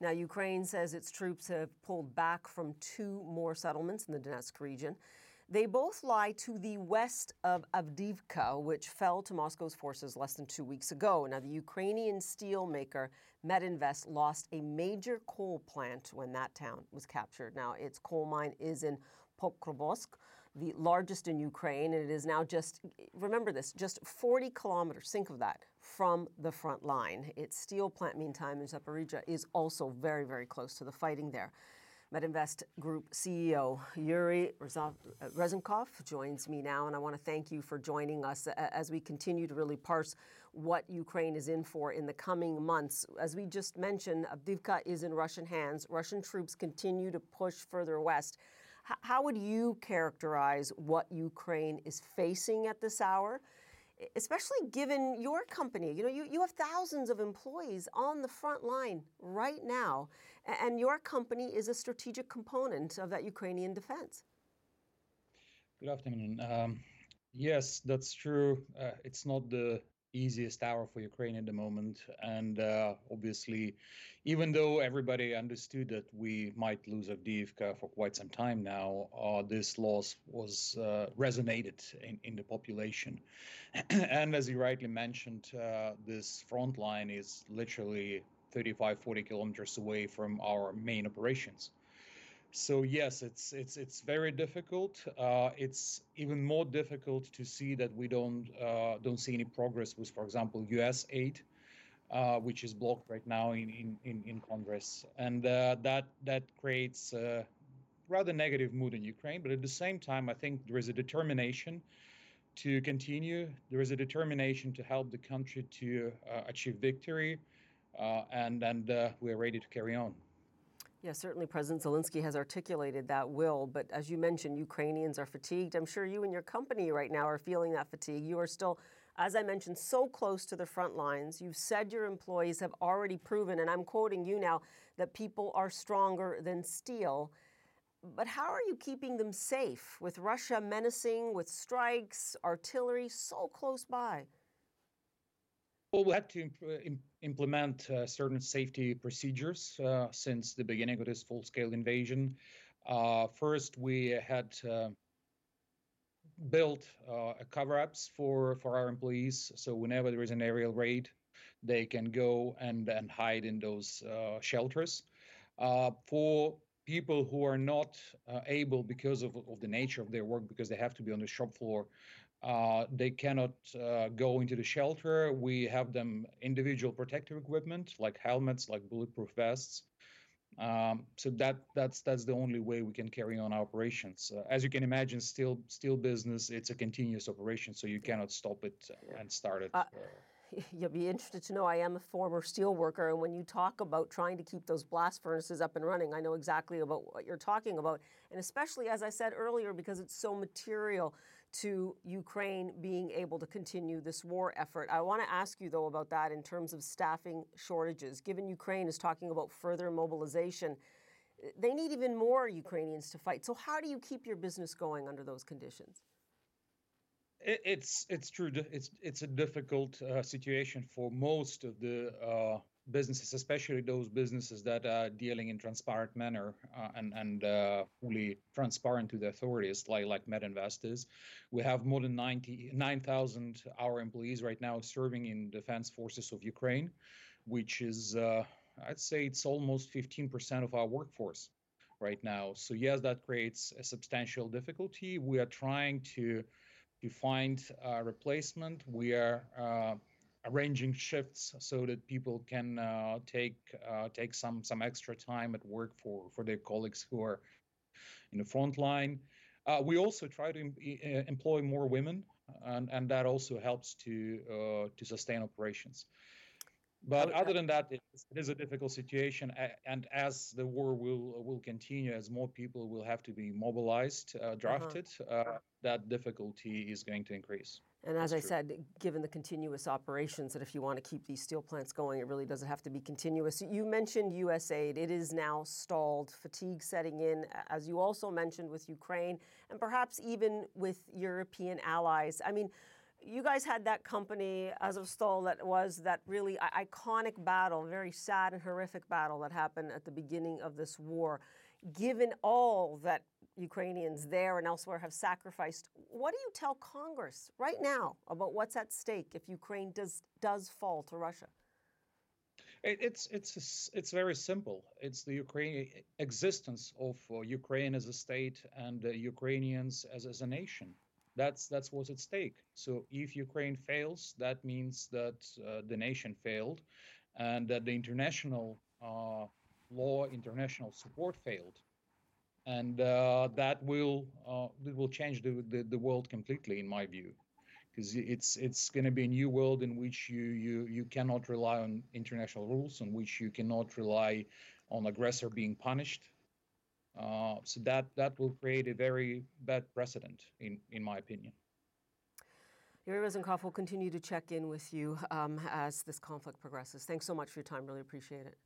Now, Ukraine says its troops have pulled back from two more settlements in the Donetsk region. They both lie to the west of Avdiivka, which fell to Moscow's forces less than two weeks ago. Now, the Ukrainian steel maker Metinvest lost a major coal plant when that town was captured. Now, its coal mine is in Pokrovsk, the largest in Ukraine, and it is now just, remember this, just 40 kilometers, think of that, from the front line. Its steel plant, meantime, in Zaporizhia is also very, very close to the fighting there. Metinvest Group CEO Yuri Ryzhenkov uh, joins me now, and I want to thank you for joining us as we continue to really parse what Ukraine is in for in the coming months. As we just mentioned, Avdiivka is in Russian hands. Russian troops continue to push further west. How would you characterize what Ukraine is facing at this hour? especially given your company. You know, you, you have thousands of employees on the front line right now, and your company is a strategic component of that Ukrainian defense. Good afternoon. Um, yes, that's true. Uh, it's not the easiest hour for Ukraine at the moment. And uh, obviously, even though everybody understood that we might lose Avdiivka for quite some time now, uh, this loss was uh, resonated in, in the population. and as you rightly mentioned, uh, this front line is literally 35, 40 kilometers away from our main operations. So yes, it's it's it's very difficult. Uh, it's even more difficult to see that we don't uh, don't see any progress with, for example, U.S. aid, uh, which is blocked right now in in, in, Congress, and uh, that that creates a rather negative mood in Ukraine. But at the same time, I think there is a determination to continue. There is a determination to help the country to uh, achieve victory, uh, and and we're ready to carry on. Yes, certainly President Zelensky has articulated that will, but as you mentioned, Ukrainians are fatigued. I'm sure you and your company right now are feeling that fatigue. You are still, as I mentioned, so close to the front lines. You've said your employees have already proven, and I'm quoting you now, that people are stronger than steel. But how are you keeping them safe with Russia menacing, with strikes, artillery so close by? Well, we had to imp- imp- implement uh, certain safety procedures uh, since the beginning of this full scale invasion. Uh, first, we had uh, built uh, cover ups for, for our employees. So, whenever there is an aerial raid, they can go and, and hide in those uh, shelters. for people who are not uh, able because of, of the nature of their work because they have to be on the shop floor uh, they cannot uh, go into the shelter. We have them individual protective equipment like helmets like bulletproof vests. Um, so that that's that's the only way we can carry on operations. Uh, as you can imagine steel steel business it's a continuous operation so you cannot stop it and start it. Uh, uh, you'll be interested to know I am a former steel worker, and when you talk about trying to keep those blast furnaces up and running, I know exactly about what you're talking about, and especially as I said earlier, because it's so material to Ukraine being able to continue this war effort. I want to ask you though about that in terms of staffing shortages. Given Ukraine is talking about further mobilization, they need even more Ukrainians to fight. So how do you keep your business going under those conditions? It's it's true. It's it's a difficult uh, situation for most of the uh, businesses, especially those businesses that are dealing in transparent manner uh, and and uh, fully transparent to the authorities, like like Metinvest is. We have more than 99,000 our employees right now serving in defense forces of Ukraine, which is uh, I'd say it's almost 15% of our workforce right now. So yes, that creates a substantial difficulty. We are trying to to find a replacement. We are uh, arranging shifts so that people can uh, take uh, take some some extra time at work for for their colleagues who are in the front line. Uh, we also try to em- employ more women, and, and that also helps to uh, to sustain operations. But other than that, it is a difficult situation, and as the war will will continue, as more people will have to be mobilized, uh, uh-huh. drafted, uh, that difficulty is going to increase. And as That's I true. said, given the continuous operations, that if you want to keep these steel plants going, it really doesn't have to be continuous. You mentioned U.S. aid; it is now stalled, fatigue setting in, as you also mentioned with Ukraine, and perhaps even with European allies. I mean you guys had that company, Azovstal, that was that really iconic battle, very sad and horrific battle that happened at the beginning of this war. Given all that Ukrainians there and elsewhere have sacrificed, what do you tell Congress right now about what's at stake if Ukraine does does fall to Russia? It, it's it's it's very simple. It's the Ukraine existence of uh, Ukraine as a state and uh, Ukrainians as, as a nation. That's that's what's at stake. So if Ukraine fails, that means that uh, the nation failed, and that the international uh, law, international support failed, and uh, that will uh, it will change the, the, the world completely, in my view, because it's it's going to be a new world in which you you you cannot rely on international rules, in which you cannot rely on aggressor being punished uh, so that that will create a very bad precedent, in in my opinion. Yuri Ryzhenkov will continue to check in with you um, as this conflict progresses. Thanks so much for your time. Really appreciate it.